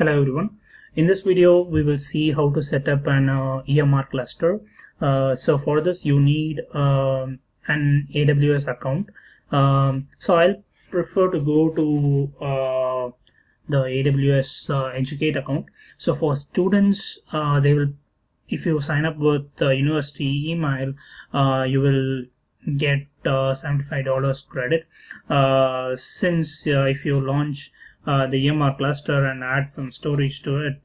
Hello everyone. In this video, we will see how to set up an uh, EMR cluster. Uh, so for this, you need um, an AWS account. Um, so I'll prefer to go to uh, the AWS uh, Educate account. So for students, uh, they will, if you sign up with the university email, uh, you will get $75 credit. since if you launch uh, the EMR cluster and add some storage to it,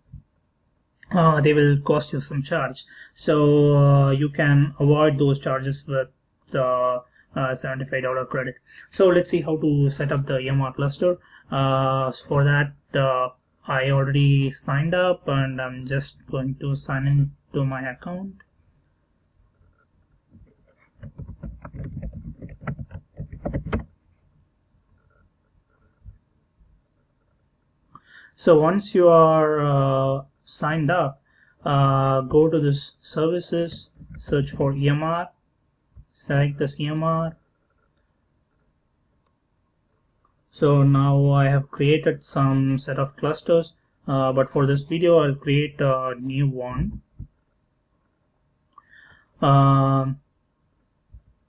uh, they will cost you some charge. So uh, you can avoid those charges with the uh, $75 credit. So let's see how to set up the EMR cluster. Uh, for that, I already signed up and I'm just going to sign in to my account. So once you are uh, signed up, uh, go to this services, search for EMR, select this EMR. So now I have created some set of clusters, uh, but for this video I'll create a new one. Um,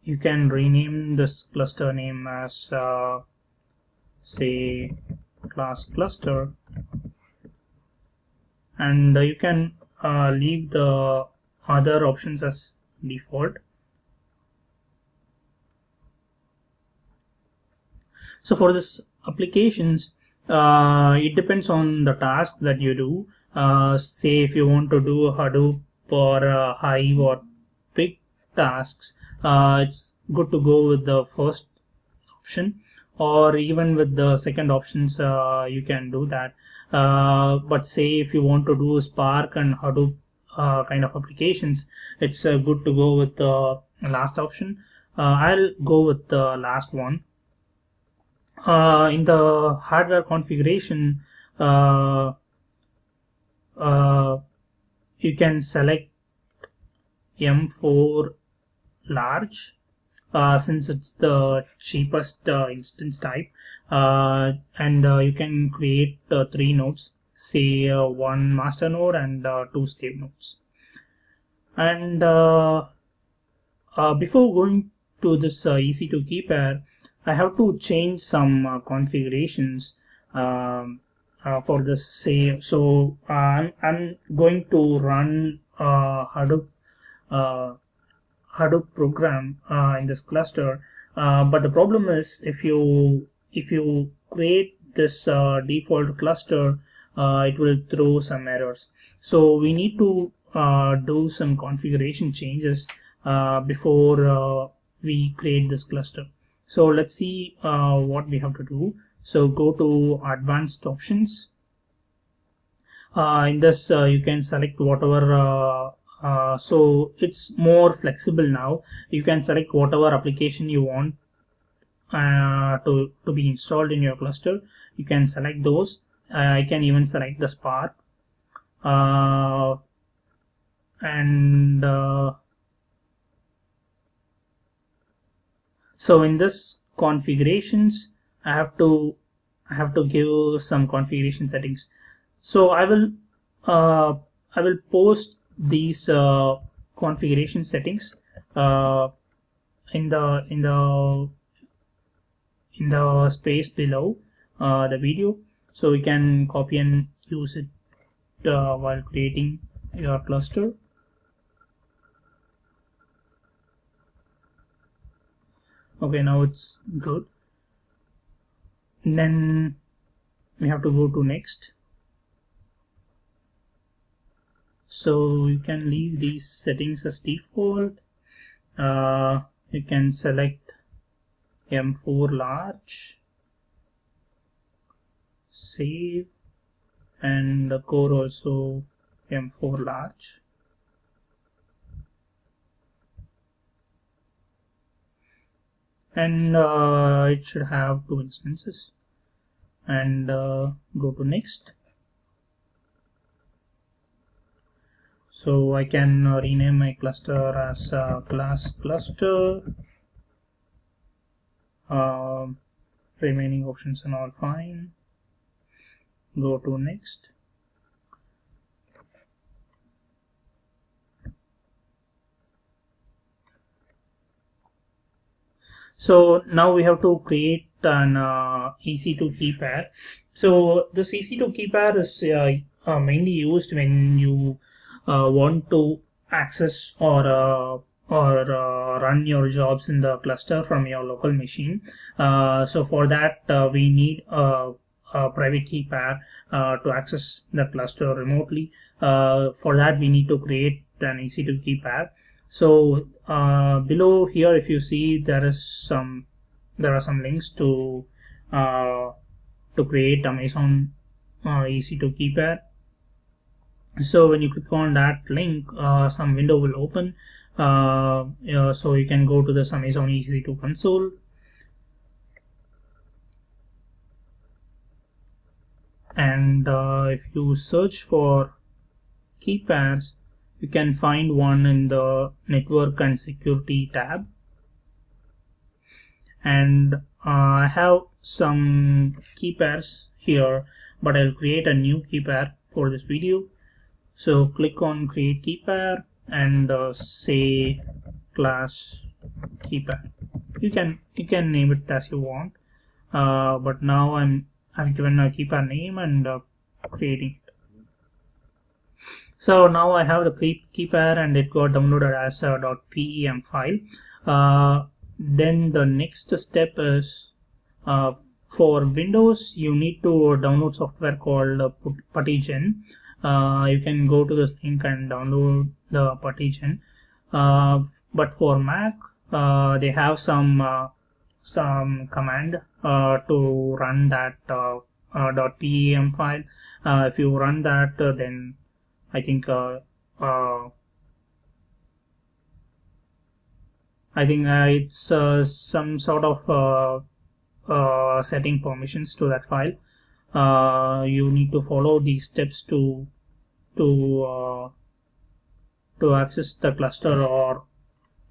you can rename this cluster name as uh, say class cluster. And uh, you can uh, leave the other options as default. So for this applications uh, it depends on the task that you do. Uh, say if you want to do Hadoop or uh, Hive or big tasks uh, it's good to go with the first option or even with the second options uh, you can do that. Uh, but say if you want to do spark and hadoop uh, kind of applications it's uh, good to go with the last option. Uh, i'll go with the last one. Uh, in the hardware configuration you can select m4 large uh, since it's the cheapest uh, instance type uh, and you can create three nodes say one master node and two slave nodes. And before going to this EC2 key pair I have to change some configurations um, uh, for this say so uh, I'm, I'm going to run uh, Hadoop Hadoop program uh, in this cluster. Uh, but the problem is if you if you create this uh, default cluster, it will throw some errors. So we need to do some configuration changes before we create this cluster. So let's see what we have to do. So go to advanced options. Uh, in this uh, you can select whatever uh, uh, so it's more flexible now. You can select whatever application you want uh, to, to be installed in your cluster. You can select those. Uh, I can even select the Spark. Uh, and uh, so in this configurations I have to I have to give some configuration settings. So I will I will post these uh, configuration settings uh, in the in the in the space below uh, the video. So we can copy and use it while creating your cluster. Okay now it's good. And then we have to go to next so you can leave these settings as default. Uh, you can select M4 large. Save. And the core also M4 large. And uh, it should have two instances. And uh, go to next so I can uh, rename my cluster as uh, class cluster uh, remaining options are all fine. Go to next. So now we have to create an uh, EC2 key pair so this EC2 key pair is uh, uh, mainly used when you want to access or uh, or uh, run your jobs in the cluster from your local machine. so for that we need a, a, private key pair to access the cluster remotely. for that we need to create an EC2 key pair. So below here, if you see, there is some there are some links to uh, to create Amazon uh, EC2 key pair. So when you click on that link, uh, some window will open. Uh, so you can go to this Amazon EC2 console. And uh, if you search for key pairs, you can find one in the network and security tab and uh, I have some key pairs here but I'll create a new key pair for this video so click on create key pair and uh, say class key pair you can you can name it as you want uh, but now I'm I've given a key pair name and uh, creating it. So now I have the key, pair and it got downloaded as a .pem file. Uh, then the next step is uh, for Windows you need to download software called uh, Puttygen uh, you can go to this link and download the PuTTYgen uh, but for Mac uh, they have some uh, some command uh, to run that .dot .pem file if you run that then I think I think uh, it's uh, some sort of uh, setting permissions to that file. you need to follow these steps to to to access the cluster or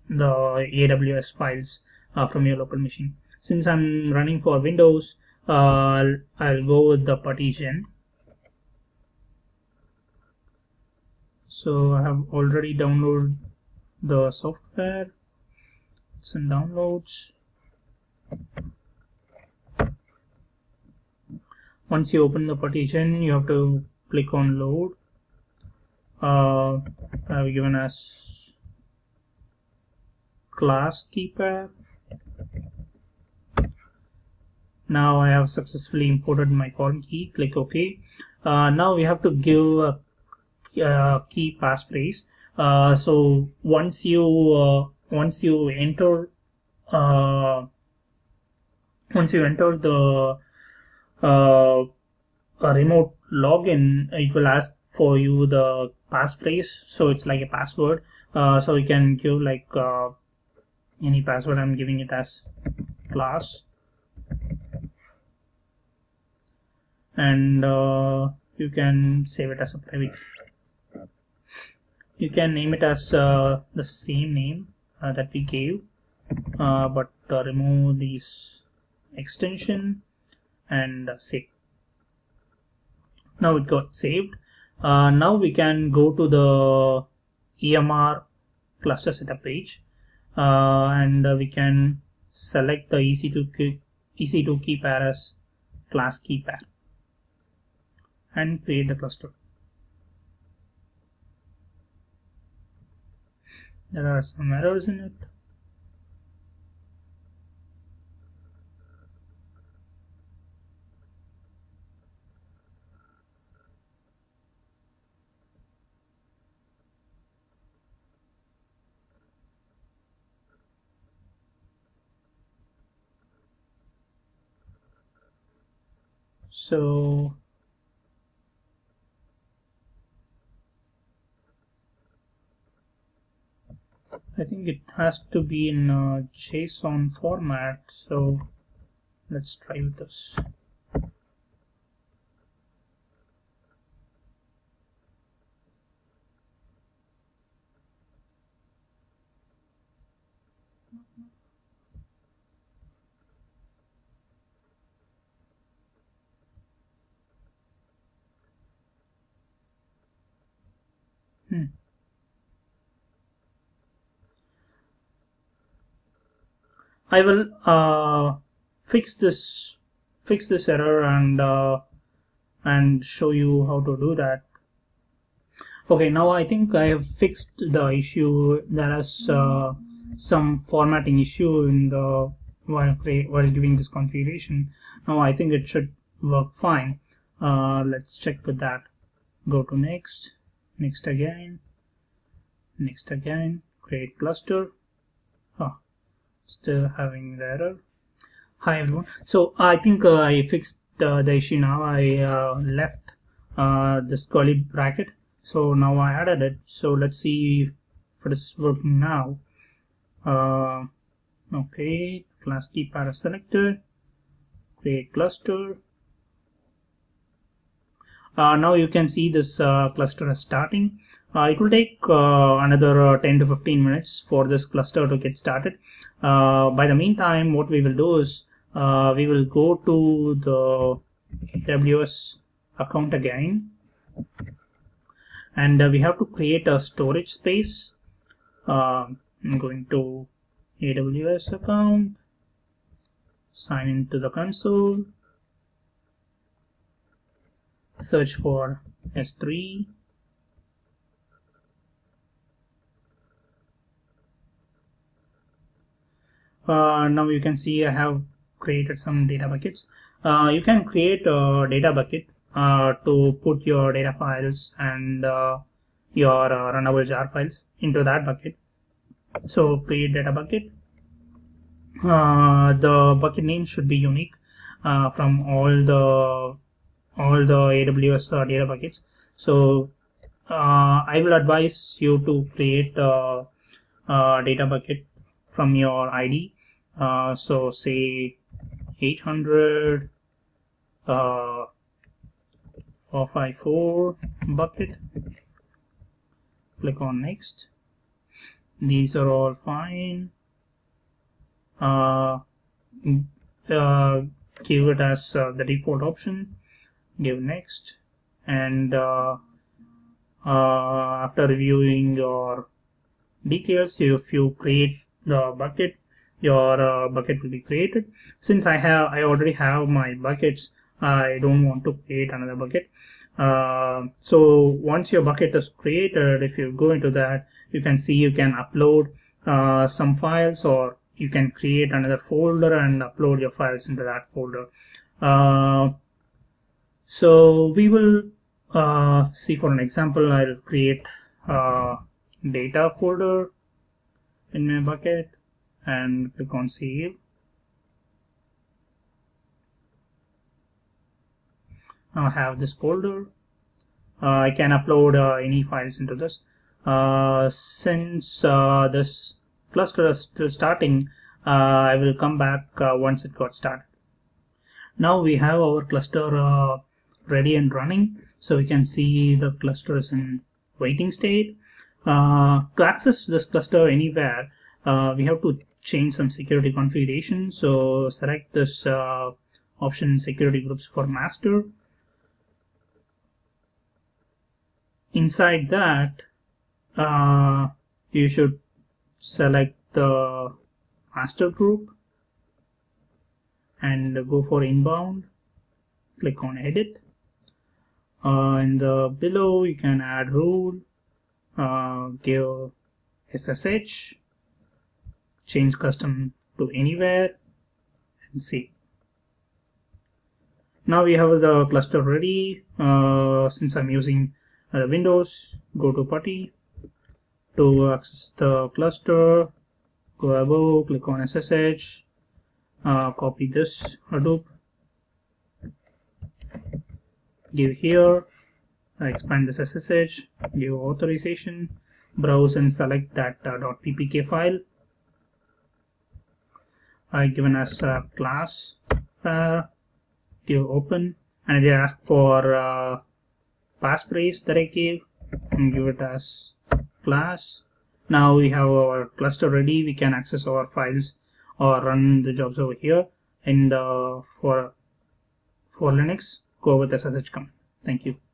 the AWS files uh, from your local machine. Since I'm running for Windows, uh, I'll, I'll, go with the PuTTYgen. So I have already downloaded the software and downloads once you open the PuTTYgen you have to click on load uh, I've given as class key pair now I have successfully imported my column key. Click OK. Uh, now we have to give a, a key passphrase. Uh, so once you uh, once you enter uh, once you enter the uh, remote login it will ask for you the passphrase so it's like a password. Uh, so you can give like uh, any password. I'm giving it as class. And uh, you can save it as a private. You can name it as uh, the same name uh, that we gave. Uh, but remove this extension and save. Now it got saved Uh, now we can go to the EMR cluster setup page uh, and uh, we can select the EC2 key, EC2 key pair as class key pair and create the cluster. there are some errors in it so I think it has to be in a JSON format. So let's try this Hmm. I will uh, fix this fix this error and uh, and show you how to do that. Okay now I think I have fixed the issue. There is uh, some formatting issue in the while, while giving this configuration. Now I think it should work fine. Uh, let's check with that. Go to next next again. Next again. Create cluster. Oh, still having the error. Hi everyone. So I think uh, I fixed uh, the issue. Now I uh, left uh, this curly bracket. So now I added it. So let's see if it is working now. Uh, okay. Class key para selected create cluster now you can see this uh, cluster is starting. Uh, it will take uh, another uh, 10 to 15 minutes for this cluster to get started. Uh, by the meantime what we will do is we will go to the AWS account again. And uh, we have to create a storage space. Uh, I'm going to AWS account sign into the console search for S3 uh, now you can see I have created some data buckets uh, you can create a data bucket uh, to put your data files and uh, your uh, runnable jar files into that bucket. So create data bucket. Uh, the bucket name should be unique from all the all the AWS uh, data buckets. So I will advise you to create a, a data bucket from your ID. so say 800 uh, 454 bucket click on next these are all fine uh, uh, give it as uh, the default option give next and uh, uh, after reviewing your details if you create the bucket your uh, bucket will be created since I have I already have my buckets I don't want to create another bucket. Uh, so once your bucket is created, if you go into that, you can see you can upload uh, some files or you can create another folder and upload your files into that folder. Uh, so we will uh, see for an example, I'll create a data folder in my bucket and click on save. Now I have this folder. Uh, I can upload uh, any files into this. Uh, since this cluster is still starting I will come back once it got started. Now we have our cluster ready and running so we can see the cluster is in waiting state. Uh, to access this cluster anywhere uh, we have to change some security configuration. So select this uh, option security groups for master. Inside that uh, you should select the master group and go for inbound. Click on edit uh, in the below you can add rule uh, give SSH change custom to anywhere and see. Now we have the cluster ready. Uh, since I'm using uh, Windows, go to PuTTY. To access the cluster, go above, click on SSH, uh, copy this Hadoop, give here, uh, expand this SSH, give authorization, browse and select that uh, .ppk file. I given as a class, uh, give open, and they ask for uh, passphrase that I gave and give it as class. Now we have our cluster ready. We can access our files or run the jobs over here. And uh, for for Linux, go with SSH command. Thank you.